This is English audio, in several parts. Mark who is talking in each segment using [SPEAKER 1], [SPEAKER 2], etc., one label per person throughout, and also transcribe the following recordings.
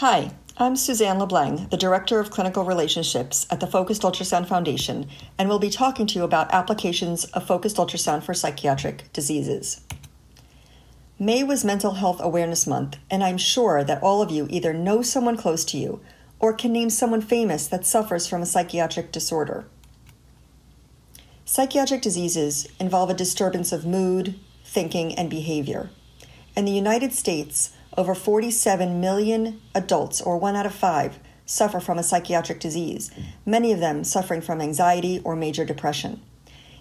[SPEAKER 1] Hi, I'm Suzanne LeBlang, the Director of Clinical Relationships at the Focused Ultrasound Foundation, and we'll be talking to you about applications of focused ultrasound for psychiatric diseases. May was Mental Health Awareness Month, and I'm sure that all of you either know someone close to you or can name someone famous that suffers from a psychiatric disorder. Psychiatric diseases involve a disturbance of mood, thinking, and behavior. In the United States, over 47 million adults, or one out of five, suffer from a psychiatric disease, many of them suffering from anxiety or major depression.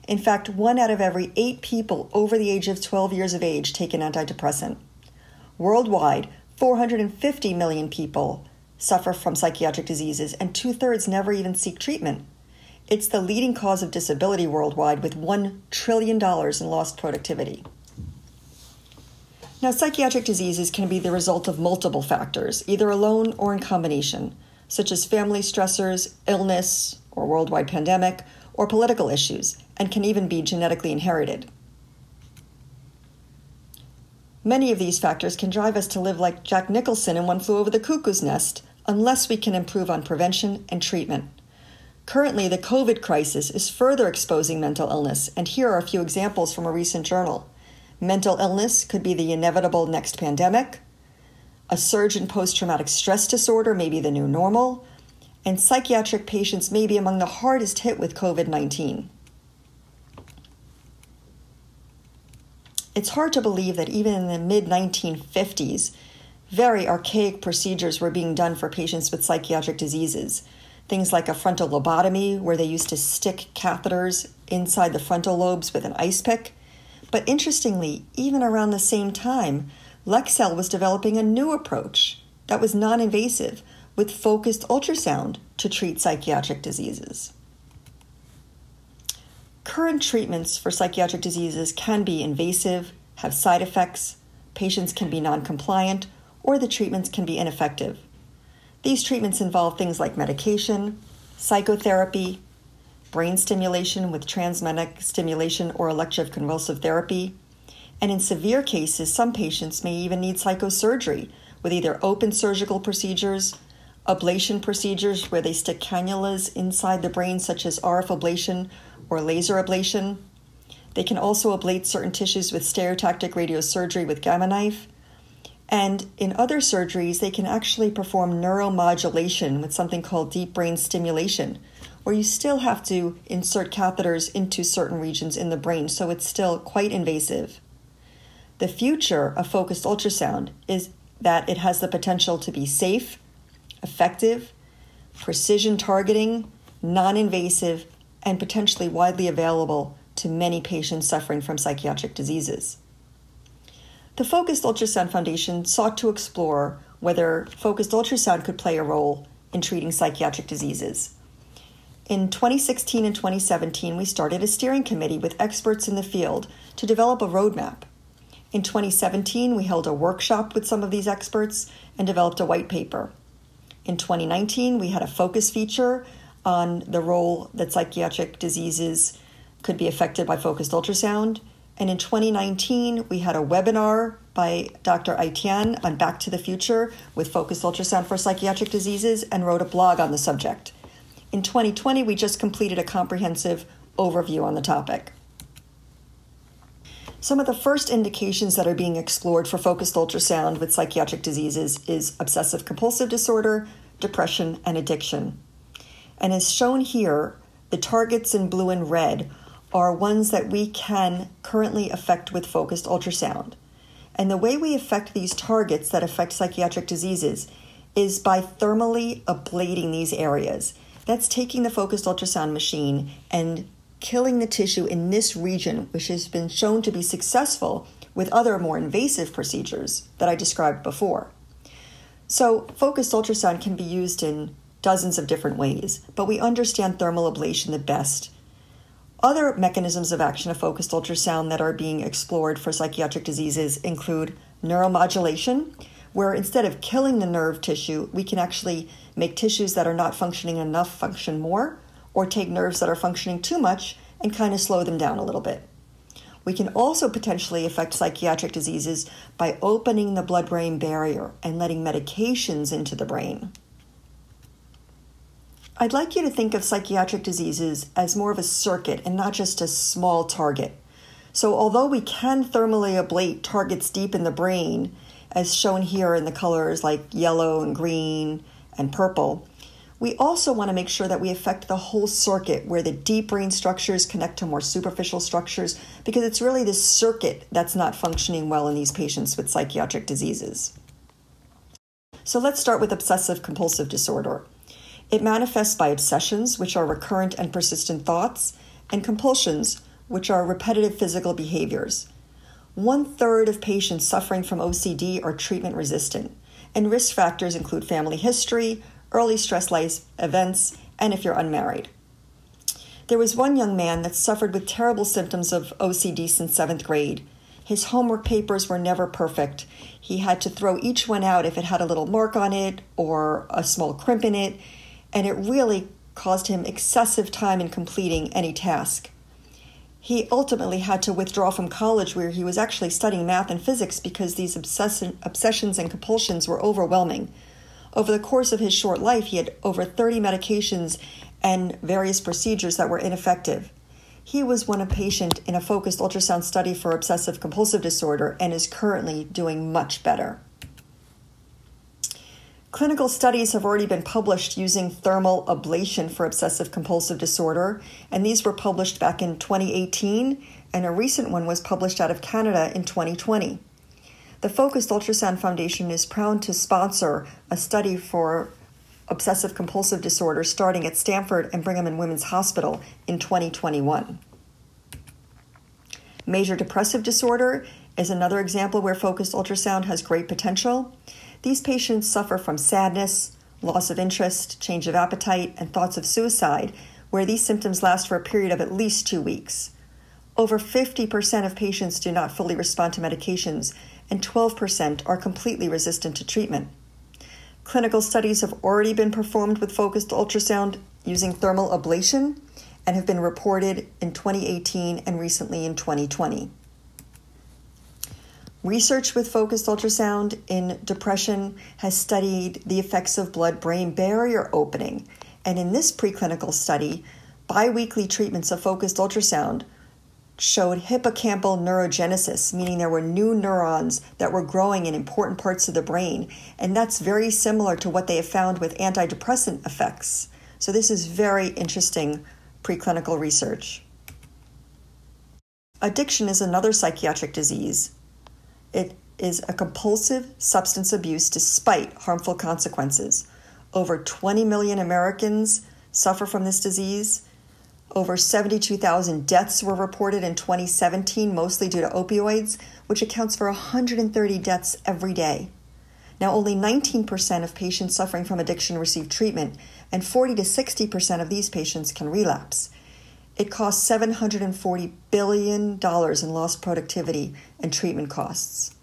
[SPEAKER 1] In fact, one out of every eight people over the age of 12 years of age take an antidepressant. Worldwide, 450 million people suffer from psychiatric diseases, and two thirds never even seek treatment. It's the leading cause of disability worldwide, with $1 trillion in lost productivity. Now, psychiatric diseases can be the result of multiple factors, either alone or in combination, such as family stressors, illness, or worldwide pandemic, or political issues, and can even be genetically inherited. Many of these factors can drive us to live like Jack Nicholson in One Flew Over the Cuckoo's Nest unless we can improve on prevention and treatment. Currently, the COVID crisis is further exposing mental illness, and here are a few examples from a recent journal. Mental illness could be the inevitable next pandemic. A surge in post traumatic stress disorder may be the new normal. And psychiatric patients may be among the hardest hit with COVID 19. It's hard to believe that even in the mid 1950s, very archaic procedures were being done for patients with psychiatric diseases. Things like a frontal lobotomy, where they used to stick catheters inside the frontal lobes with an ice pick, but interestingly, even around the same time, Leksell was developing a new approach that was non invasive with focused ultrasound to treat psychiatric diseases. Current treatments for psychiatric diseases can be invasive, have side effects, patients can be non compliant, or the treatments can be ineffective. These treatments involve things like medication, psychotherapy, brain stimulation with transmagnetic stimulation or electroconvulsive therapy. And in severe cases, some patients may even need psychosurgery with either open surgical procedures, ablation procedures where they stick cannulas inside the brain, such as RF ablation or laser ablation. They can also ablate certain tissues with stereotactic radiosurgery with gamma knife. And in other surgeries, they can actually perform neuromodulation with something called deep brain stimulation, where you still have to insert catheters into certain regions in the brain, so it's still quite invasive. The future of focused ultrasound is that it has the potential to be safe, effective, precision targeting, non invasive, and potentially widely available to many patients suffering from psychiatric diseases. The Focused Ultrasound Foundation sought to explore whether focused ultrasound could play a role in treating psychiatric diseases. In 2016 and 2017, we started a steering committee with experts in the field to develop a roadmap. In 2017, we held a workshop with some of these experts and developed a white paper. In 2019, we had a focus feature on the role that psychiatric diseases could be affected by focused ultrasound. And in 2019, we had a webinar by Dr. Aitian on Back to the Future with focused ultrasound for psychiatric diseases and wrote a blog on the subject. In 2020, we just completed a comprehensive overview on the topic. Some of the first indications that are being explored for focused ultrasound with psychiatric diseases is obsessive compulsive disorder, depression, and addiction. And as shown here, the targets in blue and red are ones that we can currently affect with focused ultrasound. And the way we affect these targets that affect psychiatric diseases is by thermally ablating these areas. That's taking the focused ultrasound machine and killing the tissue in this region, which has been shown to be successful with other more invasive procedures that I described before. So, focused ultrasound can be used in dozens of different ways, but we understand thermal ablation the best. Other mechanisms of action of focused ultrasound that are being explored for psychiatric diseases include neuromodulation, where instead of killing the nerve tissue, we can actually make tissues that are not functioning enough function more, or take nerves that are functioning too much and kind of slow them down a little bit. We can also potentially affect psychiatric diseases by opening the blood brain barrier and letting medications into the brain. I'd like you to think of psychiatric diseases as more of a circuit and not just a small target. So, although we can thermally ablate targets deep in the brain, as shown here in the colors like yellow and green and purple, we also want to make sure that we affect the whole circuit where the deep brain structures connect to more superficial structures because it's really this circuit that's not functioning well in these patients with psychiatric diseases. So let's start with obsessive compulsive disorder. It manifests by obsessions, which are recurrent and persistent thoughts, and compulsions, which are repetitive physical behaviors. One third of patients suffering from OCD are treatment resistant, and risk factors include family history, early stress life events, and if you're unmarried. There was one young man that suffered with terrible symptoms of OCD since seventh grade. His homework papers were never perfect. He had to throw each one out if it had a little mark on it or a small crimp in it and it really caused him excessive time in completing any task. He ultimately had to withdraw from college, where he was actually studying math and physics because these obsession, obsessions and compulsions were overwhelming. Over the course of his short life, he had over 30 medications and various procedures that were ineffective. He was one patient in a focused ultrasound study for obsessive compulsive disorder and is currently doing much better. Clinical studies have already been published using thermal ablation for obsessive compulsive disorder, and these were published back in 2018, and a recent one was published out of Canada in 2020. The Focused Ultrasound Foundation is proud to sponsor a study for obsessive compulsive disorder starting at Stanford and Brigham and Women's Hospital in 2021. Major depressive disorder is another example where focused ultrasound has great potential. These patients suffer from sadness, loss of interest, change of appetite, and thoughts of suicide, where these symptoms last for a period of at least two weeks. Over 50% of patients do not fully respond to medications, and 12% are completely resistant to treatment. Clinical studies have already been performed with focused ultrasound using thermal ablation and have been reported in 2018 and recently in 2020. Research with focused ultrasound in depression has studied the effects of blood brain barrier opening. And in this preclinical study, biweekly treatments of focused ultrasound showed hippocampal neurogenesis, meaning there were new neurons that were growing in important parts of the brain. And that's very similar to what they have found with antidepressant effects. So, this is very interesting preclinical research. Addiction is another psychiatric disease it is a compulsive substance abuse despite harmful consequences. Over 20 million Americans suffer from this disease. Over 72,000 deaths were reported in 2017, mostly due to opioids, which accounts for 130 deaths every day. Now, only 19% of patients suffering from addiction receive treatment, and 40 to 60% of these patients can relapse. It costs $740 billion in lost productivity and treatment costs.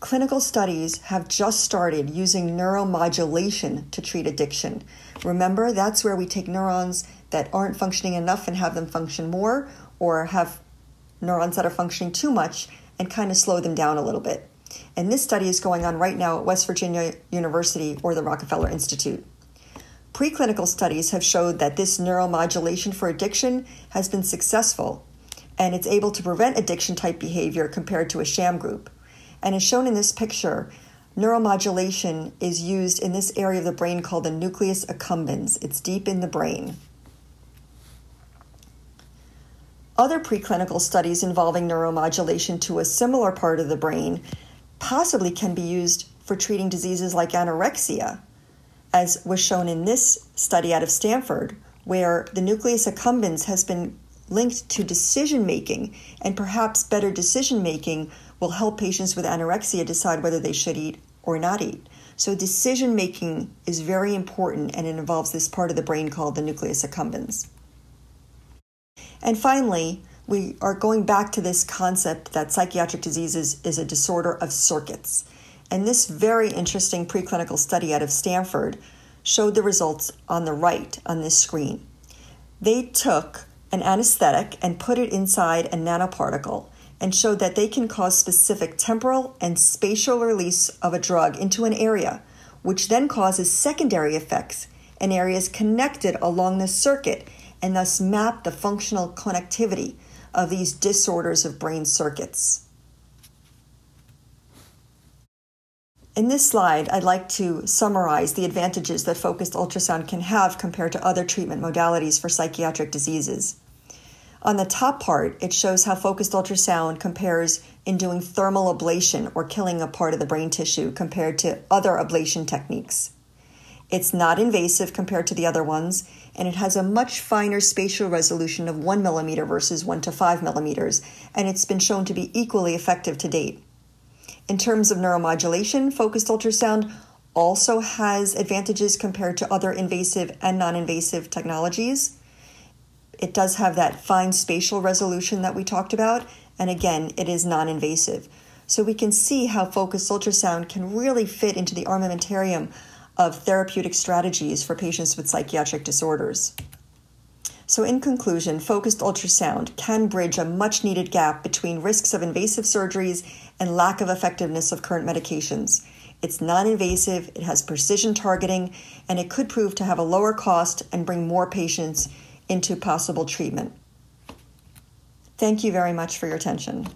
[SPEAKER 1] Clinical studies have just started using neuromodulation to treat addiction. Remember, that's where we take neurons that aren't functioning enough and have them function more, or have neurons that are functioning too much and kind of slow them down a little bit. And this study is going on right now at West Virginia University or the Rockefeller Institute. Preclinical studies have showed that this neuromodulation for addiction has been successful and it's able to prevent addiction type behavior compared to a sham group. And as shown in this picture, neuromodulation is used in this area of the brain called the nucleus accumbens. It's deep in the brain. Other preclinical studies involving neuromodulation to a similar part of the brain possibly can be used for treating diseases like anorexia as was shown in this study out of Stanford, where the nucleus accumbens has been linked to decision making, and perhaps better decision making will help patients with anorexia decide whether they should eat or not eat. So, decision making is very important and it involves this part of the brain called the nucleus accumbens. And finally, we are going back to this concept that psychiatric diseases is a disorder of circuits. And this very interesting preclinical study out of Stanford showed the results on the right on this screen. They took an anesthetic and put it inside a nanoparticle and showed that they can cause specific temporal and spatial release of a drug into an area, which then causes secondary effects in areas connected along the circuit and thus map the functional connectivity of these disorders of brain circuits. In this slide, I'd like to summarize the advantages that focused ultrasound can have compared to other treatment modalities for psychiatric diseases. On the top part, it shows how focused ultrasound compares in doing thermal ablation or killing a part of the brain tissue compared to other ablation techniques. It's not invasive compared to the other ones, and it has a much finer spatial resolution of 1 millimeter versus 1 to 5 millimeters, and it's been shown to be equally effective to date. In terms of neuromodulation, focused ultrasound also has advantages compared to other invasive and non invasive technologies. It does have that fine spatial resolution that we talked about, and again, it is non invasive. So we can see how focused ultrasound can really fit into the armamentarium of therapeutic strategies for patients with psychiatric disorders. So, in conclusion, focused ultrasound can bridge a much needed gap between risks of invasive surgeries and lack of effectiveness of current medications. It's non invasive, it has precision targeting, and it could prove to have a lower cost and bring more patients into possible treatment. Thank you very much for your attention.